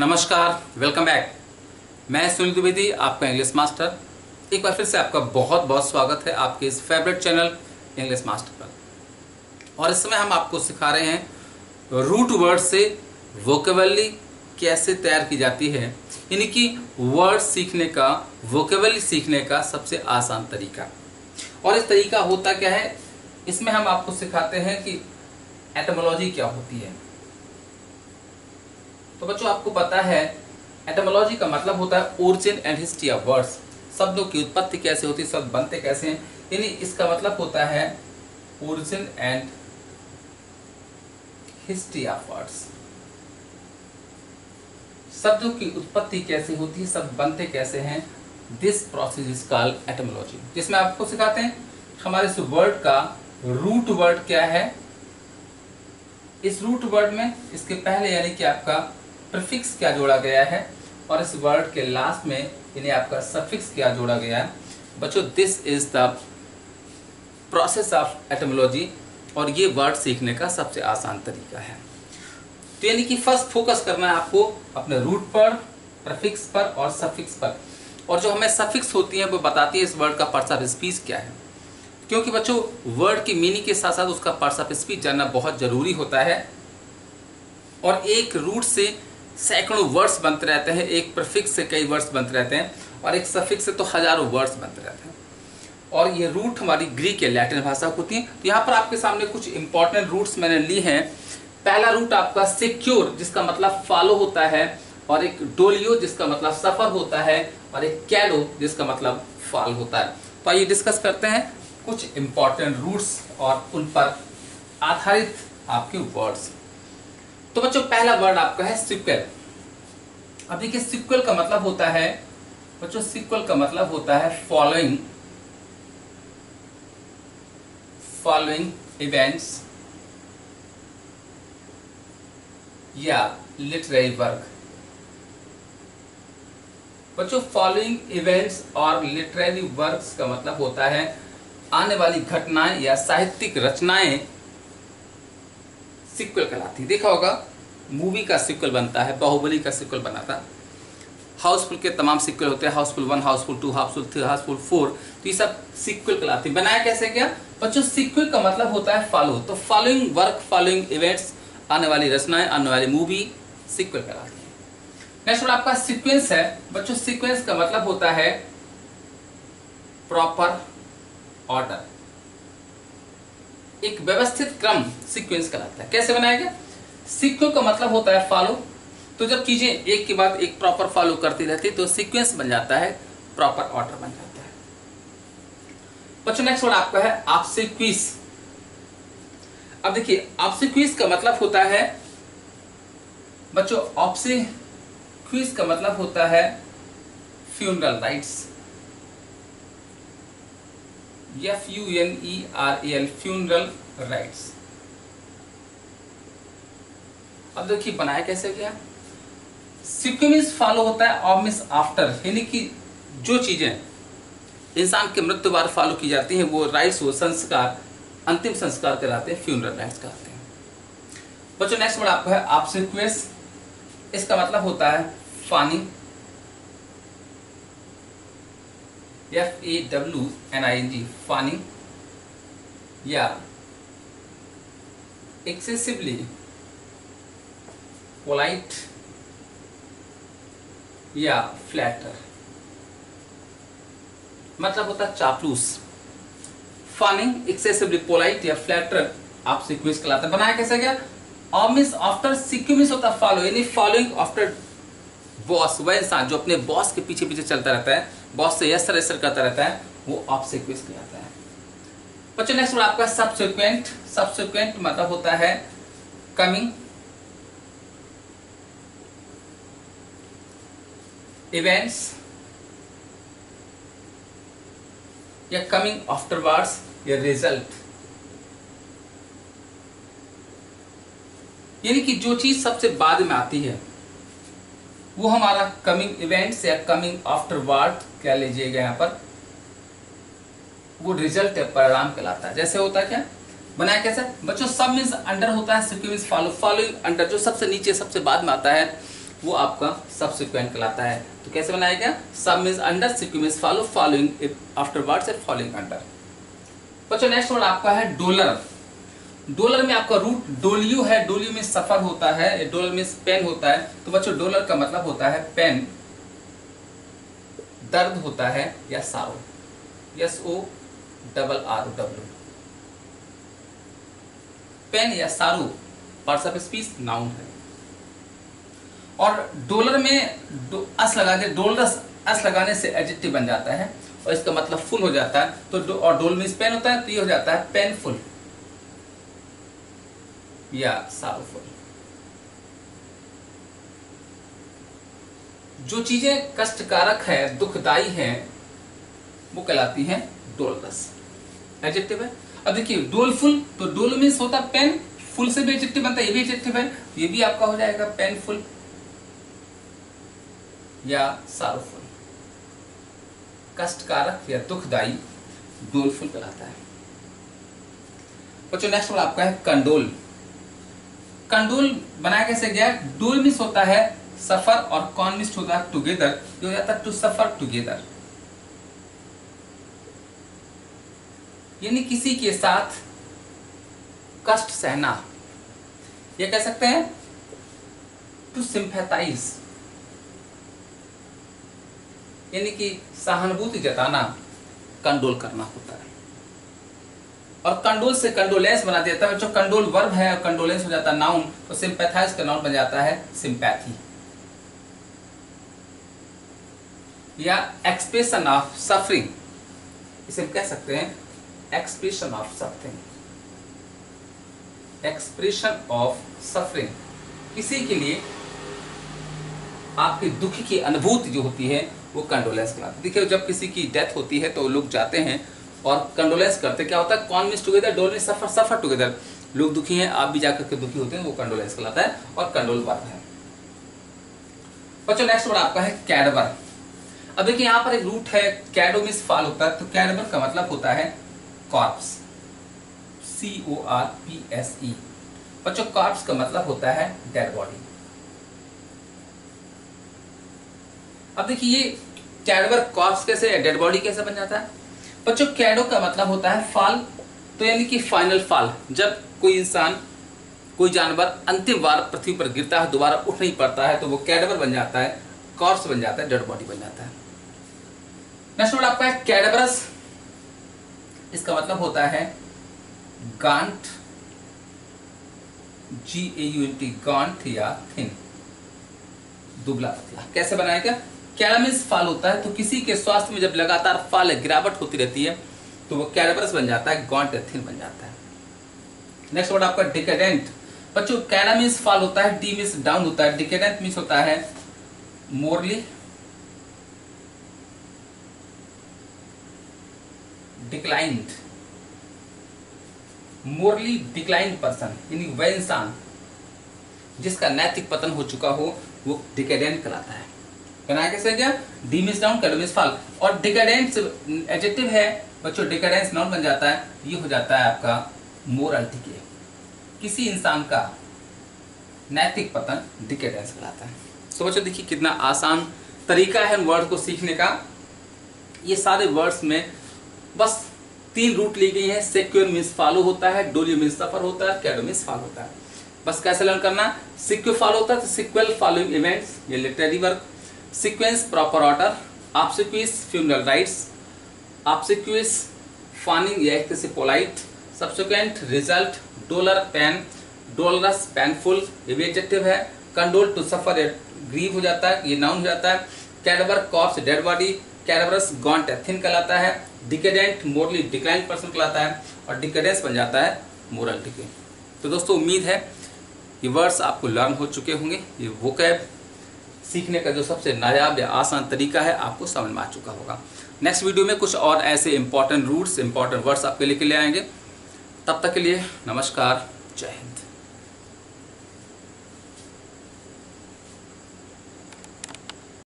नमस्कार welcome back मैं सुनील द्विवेदी, आपका इंग्लिश मास्टर एक बार फिर से आपका बहुत बहुत स्वागत है आपके इस फेवरेट चैनल इंग्लिश मास्टर पर. और इस समय हम आपको सिखा रहे हैं रूट वर्ड से वोकेबली कैसे तैयार की जाती है। यानी कि वर्ड सीखने का वोकेबली सीखने का सबसे आसान तरीका। और इस तरीका होता क्या है? इसमें हम आपको सिखाते हैं कि एटमोलॉजी क्या होती है। तो बच्चों, आपको पता है एटमोलॉजी का मतलब होता है origin and history of words शब्दों की उत्पत्ति कैसे होती है, शब्द बनते कैसे हैं, यानी इसका मतलब होता है origin and history of words शब्दों की उत्पत्ति कैसे होती है, शब्द बनते कैसे हैं this process is called etymology जिसमें आपको सिखाते हैं, हमारे इस वर्ड का रूट वर्ड क्या है? इस रूट वर्ड में इसके पहले यानी कि आपका प्रीफिक्स क्या जोड़ा गया है? और इस वर्ड के लास्ट में यानी आपका सफिक्स क्या जोड़ा गया है? बच्चों this is the process of etymology और ये वर्ड सीखने का सबसे आसान तरीका है। तो यानी कि फ़र्स्ट फोकस करना है आपको अपने रूट पर प्रफिक्स पर और सफिक्स पर। और जो हमें सफिक्स होती है, वो बताती है इस वर्ड का पर्स ऑफ़ स्पीच क्या है। क्योंकि बच्चों वर्ड की मीनिंग के साथ साथ उसका पर्स ऑफ़ स्पीच जानना बहुत ज़रूरी होता है। और एक रूट से सैकड़ों वर्ड्स बनते रहते हैं, एक प्रफिक्स से कई वर्ड्स बनते रहते हैं, और एक सफिक्स से तो हज़ारों वर्ड्स बनते रहते हैं। और ये रूट हमारी ग्रीक या लैटिन भाषा होती है। तो यहाँ पर आपके सामने कुछ इंपॉर्टेंट रूट्स मैंने ली हैं। पहला रूट आपका सिक्योर जिसका मतलब फॉलो होता है, और एक डोलियो, जिसका मतलब सफ़र होता है, और एक कैलो जिसका मतलब फॉल होता है। तो आइए डिस्कस करते हैं कुछ इंपॉर्टेंट रूट्स और उन पर आधारित आपके वर्ड्स तो बच्चों, पहला वर्ड आपका है सिक्वल अब देखिए सिक्वल का मतलब होता है, बच्चों सिक्वल का मतलब होता है फॉलोइंग फॉलोइंग इवेंट्स या लिटरेरी वर्क बच्चों फॉलोइंग इवेंट्स और लिटरेरी वर्क्स का मतलब होता है आने वाली घटनाएँ या साहित्यिक रचनाएँ सिक्वल कहलाती देखा होगा मूवी का सिक्वल बनता है, बाहुबली का सिक्वल बना था। हाउसफुल के तमाम सिक्वल होते हैं Housefull one Housefull two Housefull three Housefull four तो ये सब सिक्वल कहलाते हैं। बनाया कैसे क्या बच्चों सिक्वल का मतलब होता है फॉलो तो फॉलोइंग वर्क फॉलोइंग इवेंट्स आने वाली रचनाएँ, आने वाली मूवी सिक्वल कहलाती है। नेक्स्ट आपका सिक्वेंस है। बच्चों सिक्वेंस का मतलब होता है प्रॉपर ऑर्डर एक व्यवस्थित क्रम सीक्वेंस कहलाता है। कैसे बनाया गया? सीक्वेंस का मतलब होता है फॉलो तो जब चीज़ें एक के बाद एक प्रॉपर फॉलो करती रहती तो सीक्वेंस बन जाता है प्रॉपर ऑर्डर बन जाता है। बच्चों नेक्स्ट वर्ड आपका है आपसे क्विज अब देखिए आपसे क्विज का मतलब होता है, बच्चों आपसे क्विज का मतलब होता है funeral rites F U N E R L funeral rites अब देखिए, बनाया कैसे गया? सिक्वेंस फॉलो होता है और मिस आफ्टर यानी कि जो चीज़ें इंसान के मृत्यु बाद फॉलो की जाती हैं, वो राइट्स वो संस्कार, अंतिम संस्कार कराते हैं फ्यूनरल राइट्स कहलाते हैं। बच्चों नेक्स्ट वर्ड आपको है ऑब्सिक्वेंस इसका मतलब होता है fawning F A W N I N G fawning या एक्सेसिवली पोलाइट या फ्लैटर मतलब होता है चापलूस। फानिंग एक्सेसिवली पोलाइट या फ्लैटर आप सिक्वेंस कहलाता बनाया कैसे गया? ऑमिस आफ्टर सिक्वेंस होता फॉलो यानी फॉलोइंग आफ्टर बॉस, वह इंसान जो अपने बॉस के पीछे पीछे चलता रहता है, बॉस से यस सर करता रहता है, वो ऑफ़ सिक्वेंस कहलाता है। बच्चों नेक्स्ट वर्ड आपका सबसिक्वेंट सबसिक्वेंट मतलब होता है कमिंग इवेंट्स या कमिंग आफ्टरवर्ड्स या रिज़ल्ट यानी कि जो चीज़ सबसे बाद में आती है वो हमारा कमिंग इवेंट्स या कमिंग आफ्टरवर्ड क्या लीजिएगा यहाँ पर? वो रिज़ल्ट परिणाम कहलाता है। जैसे होता क्या? बनाया कैसे? बच्चों सब मीन्स अंडर होता है सिक्वेंस फॉलो फॉलोइंग अंडर जो सबसे नीचे, सबसे बाद में आता है, वो आपका सबसिक्वेंट कहलाता है। तो कैसे बनाया गया? Sub means under sequence follow following after word से फॉलोइंग अंडर बच्चों नेक्स्ट वर्ड आपका है डोलर डॉलर में आपका रूट डोलियो है, डोलियो में सफ़र होता है डॉलर में पेन होता है तो बच्चों, डॉलर का मतलब होता है पेन दर्द होता है या sorrow S O double R W pain या सारू पार्ट्स ऑफ़ स्पीच नाउन है। और डॉलर में अस लगा के डॉलर अस लगाने से एडजेक्टिव बन जाता है, और इसका मतलब फुल हो जाता है तो और डोल मीन्स पेन होता है तो ये हो जाता है पेनफुल या सारोफुल जो चीज़ें कष्टकारक है दुखदाई है, वो कहलाती हैं डोलरस एडजेक्टिव है। अब देखिए डोलफुल तो डोल मीन्स होता पेन फुल से भी एडजेक्टिव बनता है, ये भी एडजेक्टिव है, ये भी आपका हो जाएगा पेनफुल या सारोफुल कष्टकारक या दुखदाई डोलफुल कहलाता है। बच्चों नेक्स्ट वर्ड आपका है कंडोल। कंडोल बनाया कैसे गया डोल मिस होता है सफ़र और कॉन मिस होता है टुगेदर। ये हो जाता है टू सफ़र टुगेदर। यानी किसी के साथ कष्ट सहना। ये कह सकते हैं टू सिंपैथाइज यानी कि सहानुभूति जताना, कंडोल करना होता है। और कंडोल से कंडोलेंस बना देता है। जो कंडोल वर्ब है और कंडोलेंस हो जाता है नाउन तो सिंपैथाइज का नाउन बन जाता है सिंपैथी या एक्सप्रेशन ऑफ़ सफरिंग इसे कह सकते हैं expression of suffering expression of suffering किसी के लिए आपके दुख की अनुभूति जो होती है, वो कंडोलेंस कहलाती देखिए, जब किसी की डेथ होती है तो लोग जाते हैं और कंडोलेंस करते। क्या होता है? कॉन मिस टुगेदर डोल सफ़र सफ़र टुगेदर लोग दुखी हैं, आप भी जाकर के दुखी होते हैं, वो कंडोलेंस कहलाता है और कंडोल वर्ग है। बच्चों नेक्स्ट वर्ड आपका है कैडबर अब देखिए, यहाँ पर एक रूट है कैडो मिस फॉल होता है। तो कैडबर का मतलब होता है corpse C O R P S E बच्चों कॉर्प्स का मतलब होता है डेड बॉडी अब देखिए, ये कैडवर कॉर्प्स कैसे डेड बॉडी कैसे बन जाता है? बच्चों, कैडो का मतलब होता है फाल तो यानी कि फाइनल फाल। जब कोई इंसान, कोई जानवर अंतिम बार पृथ्वी पर गिरता है, दोबारा उठ नहीं पड़ता है तो वो कैडवर बन जाता है कॉर्स बन जाता है, डेड बॉडी बन जाता है। नेक्स्ट वर्ड आपका है कैडबरस। इसका मतलब होता है gaunt G A U N T gaunt या थिन। दुबला पतला। कैसे बनाएगा कैलामिस फाल होता है तो किसी के स्वास्थ्य में जब लगातार फाल गिरावट होती रहती है तो वो कैलबरस बन जाता है गॉन्ट थिन बन जाता है। नेक्स्ट वर्ड आपका डिकेडेंट बच्चों कैलामिस फाल होता है डी डाउन होता है। डिकेडेंट मिस होता है morally declined morally declined person यानी वह इंसान, जिसका नैतिक पतन हो चुका हो, वो डिकेडेंट कहलाता है। और है, बच्चों बन जाता है, ये हो जाता है आपका किसी इंसान का नैतिक पतन कहलाता है। तो बच्चों, देखिए कितना आसान तरीका है वर्ड को सीखने का। ये सारे वर्ड्स में बस तीन रूट ली गई है सेक्योर मीन्स फॉलो होता है डोलियो मीन्स सफ़र होता है कैडो मीन्स फॉलो होता है। बस कैसे लर्न करना? सिक्योर फॉलो होता है तो सिक्वल फॉलोइंग इवेंट्स ये literary work sequence proper order obsequious funeral rites obsequious fawning या एक से polite, subsequent result dollar pen, dolorous painful, ये भी एडजेक्टिव है कंडोल टू सफ़र ग्रीव हो जाता है, ये नाउन हो जाता है cadaver corpse dead body cadaverous gaunt thin कहलाता है डिकेडेंट मोरली डिक्लाइन पर्सन कहलाता है और डिकेडेंस बन जाता है मोरल डिके तो दोस्तों, उम्मीद है ये वर्ड्स आपको लर्न हो चुके होंगे, ये वोकैब सीखने का जो सबसे नायाब या आसान तरीका है, आपको समझ में आ चुका होगा। नेक्स्ट वीडियो में कुछ और ऐसे इंपॉर्टेंट रूट्स इंपॉर्टेंट वर्ड्स आपके लिए ले आएँगे। तब तक के लिए नमस्कार, जय हिंद।